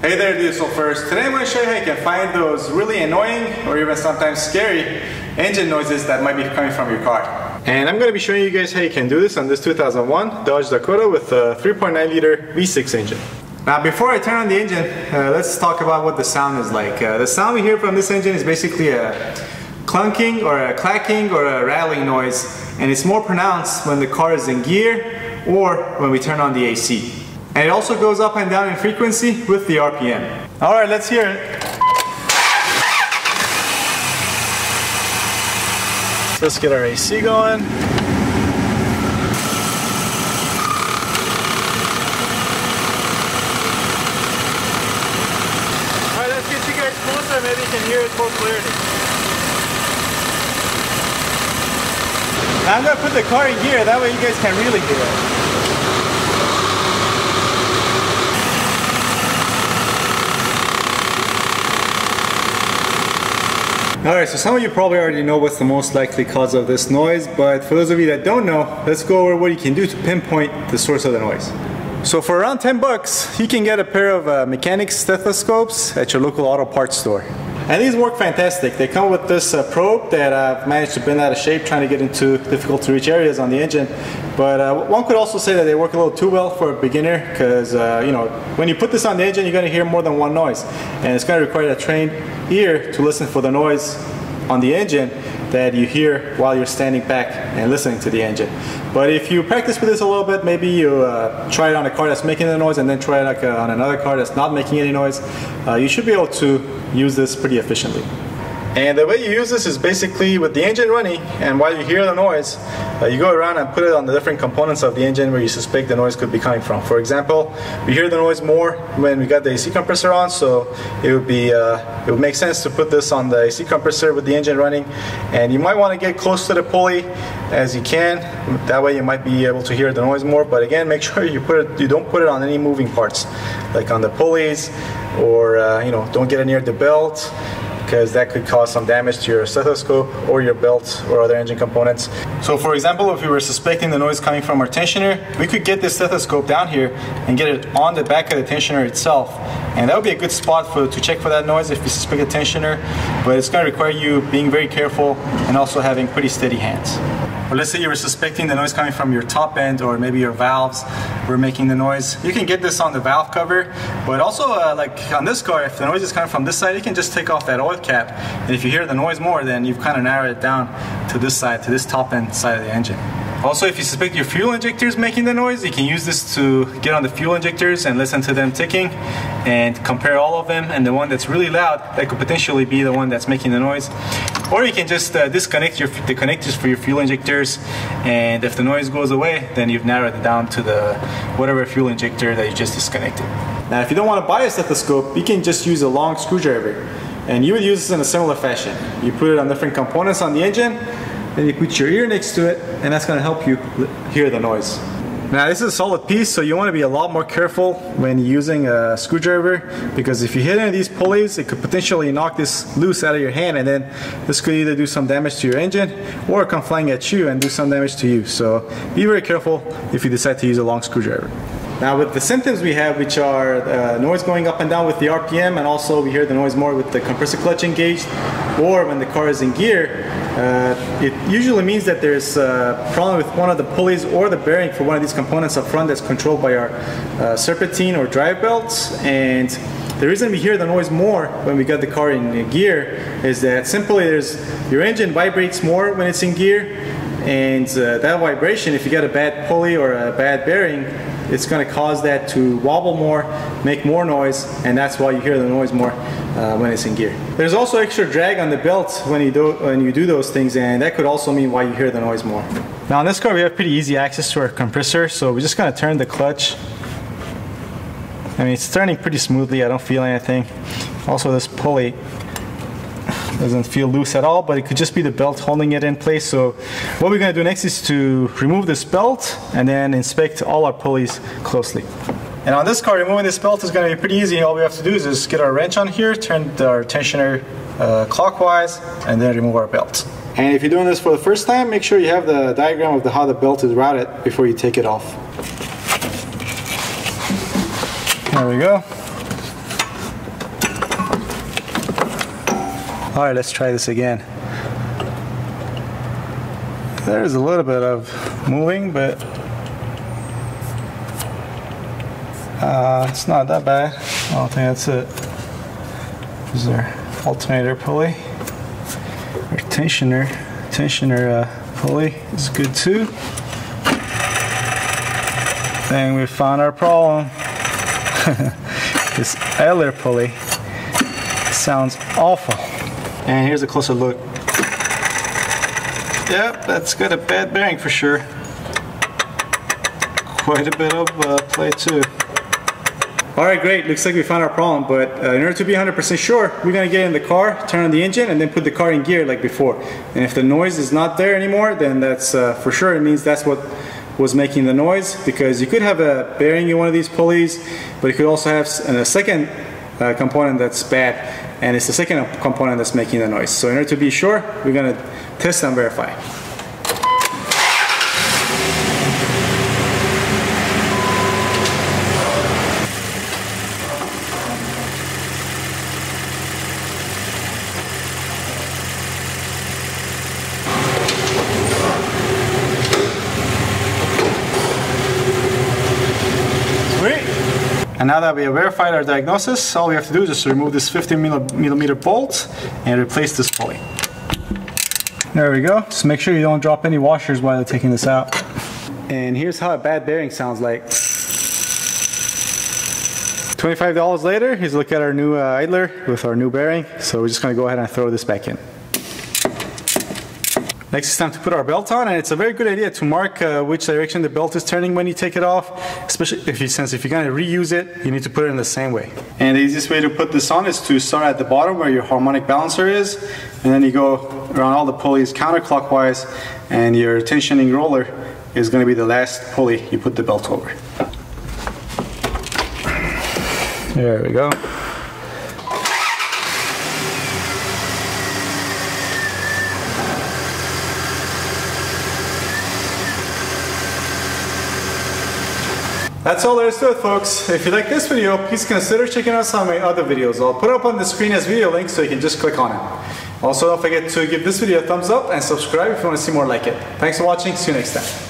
Hey there Diesel First. Today I'm going to show you how you can find those really annoying or even sometimes scary engine noises that might be coming from your car. And I'm going to be showing you guys how you can do this on this 2001 Dodge Dakota with a 3.9 liter V6 engine. Now before I turn on the engine, uh, let's talk about what the sound is like. Uh, the sound we hear from this engine is basically a clunking or a clacking or a rattling noise and it's more pronounced when the car is in gear or when we turn on the AC. And it also goes up and down in frequency with the RPM. Alright, let's hear it. Let's get our AC going. Alright, let's get you guys closer, maybe you can hear it more clearly. Now I'm gonna put the car in gear, that way you guys can really hear it. Alright, so some of you probably already know what's the most likely cause of this noise, but for those of you that don't know, let's go over what you can do to pinpoint the source of the noise. So for around 10 bucks, you can get a pair of uh, mechanics stethoscopes at your local auto parts store. And these work fantastic. They come with this uh, probe that I've managed to bend out of shape trying to get into difficult to reach areas on the engine. But uh, one could also say that they work a little too well for a beginner because, uh, you know, when you put this on the engine, you're going to hear more than one noise. And it's going to require a trained ear to listen for the noise on the engine that you hear while you're standing back and listening to the engine. But if you practice with this a little bit, maybe you uh, try it on a car that's making the noise and then try it like, uh, on another car that's not making any noise, uh, you should be able to use this pretty efficiently. And the way you use this is basically with the engine running and while you hear the noise, uh, you go around and put it on the different components of the engine where you suspect the noise could be coming from. For example, we hear the noise more when we got the AC compressor on, so it would be uh, it would make sense to put this on the AC compressor with the engine running. And you might want to get close to the pulley as you can. That way you might be able to hear the noise more. But again, make sure you put it you don't put it on any moving parts, like on the pulleys, or uh, you know don't get it near the belt because that could cause some damage to your stethoscope or your belt or other engine components. So for example, if we were suspecting the noise coming from our tensioner, we could get this stethoscope down here and get it on the back of the tensioner itself. And that would be a good spot for to check for that noise if you suspect a tensioner, but it's going to require you being very careful and also having pretty steady hands. Or let's say you were suspecting the noise coming from your top end or maybe your valves were making the noise. You can get this on the valve cover, but also uh, like on this car, if the noise is coming from this side, you can just take off that oil cap. And if you hear the noise more, then you've kind of narrowed it down to this side, to this top end side of the engine. Also, if you suspect your fuel injector is making the noise, you can use this to get on the fuel injectors and listen to them ticking and compare all of them and the one that's really loud, that could potentially be the one that's making the noise. Or you can just uh, disconnect your, the connectors for your fuel injectors and if the noise goes away, then you've narrowed it down to the whatever fuel injector that you just disconnected. Now, if you don't want to buy a stethoscope, you can just use a long screwdriver. And you would use this in a similar fashion. You put it on different components on the engine, then you put your ear next to it, and that's gonna help you hear the noise. Now this is a solid piece, so you want to be a lot more careful when using a screwdriver because if you hit any of these pulleys, it could potentially knock this loose out of your hand and then this could either do some damage to your engine or come flying at you and do some damage to you. So be very careful if you decide to use a long screwdriver. Now with the symptoms we have, which are uh, noise going up and down with the RPM, and also we hear the noise more with the compressor clutch engaged, or when the car is in gear, uh, it usually means that there's a problem with one of the pulleys or the bearing for one of these components up front that's controlled by our uh, serpentine or drive belts. And the reason we hear the noise more when we got the car in gear is that simply there's your engine vibrates more when it's in gear and uh, that vibration, if you get a bad pulley or a bad bearing, it's going to cause that to wobble more, make more noise, and that's why you hear the noise more uh, when it's in gear. There's also extra drag on the belt when you do when you do those things, and that could also mean why you hear the noise more. Now on this car, we have pretty easy access to our compressor, so we're just going to turn the clutch. I mean, it's turning pretty smoothly. I don't feel anything. Also, this pulley doesn't feel loose at all, but it could just be the belt holding it in place. So what we're gonna do next is to remove this belt and then inspect all our pulleys closely. And on this car, removing this belt is gonna be pretty easy. All we have to do is just get our wrench on here, turn our tensioner uh, clockwise, and then remove our belt. And if you're doing this for the first time, make sure you have the diagram of the, how the belt is routed before you take it off. There we go. All right, let's try this again. There's a little bit of moving, but uh, it's not that bad. I don't think that's it. Is our alternator pulley. Our tensioner, tensioner uh, pulley is good too. Then we found our problem. this idler pulley sounds awful. And here's a closer look. Yep, that's got a bad bearing for sure. Quite a bit of uh, play too. Alright, great. Looks like we found our problem, but uh, in order to be 100% sure, we're going to get in the car, turn on the engine, and then put the car in gear like before. And if the noise is not there anymore, then that's uh, for sure, it means that's what was making the noise, because you could have a bearing in one of these pulleys, but you could also have a second uh, component that's bad, and it's the second component that's making the noise. So in order to be sure, we're going to test and verify. And now that we have verified our diagnosis, all we have to do is just remove this 15 millimeter bolt and replace this pulley. There we go. Just make sure you don't drop any washers while you're taking this out. And here's how a bad bearing sounds like. $25 later, here's a look at our new uh, idler with our new bearing. So we're just gonna go ahead and throw this back in. Next it's time to put our belt on and it's a very good idea to mark uh, which direction the belt is turning when you take it off, especially if you since if you're going to reuse it, you need to put it in the same way. And the easiest way to put this on is to start at the bottom where your harmonic balancer is and then you go around all the pulleys counterclockwise and your tensioning roller is going to be the last pulley you put the belt over. There we go. That's all there is to it folks. If you like this video, please consider checking out some of my other videos. I'll put up on the screen as video links so you can just click on it. Also don't forget to give this video a thumbs up and subscribe if you want to see more like it. Thanks for watching, see you next time.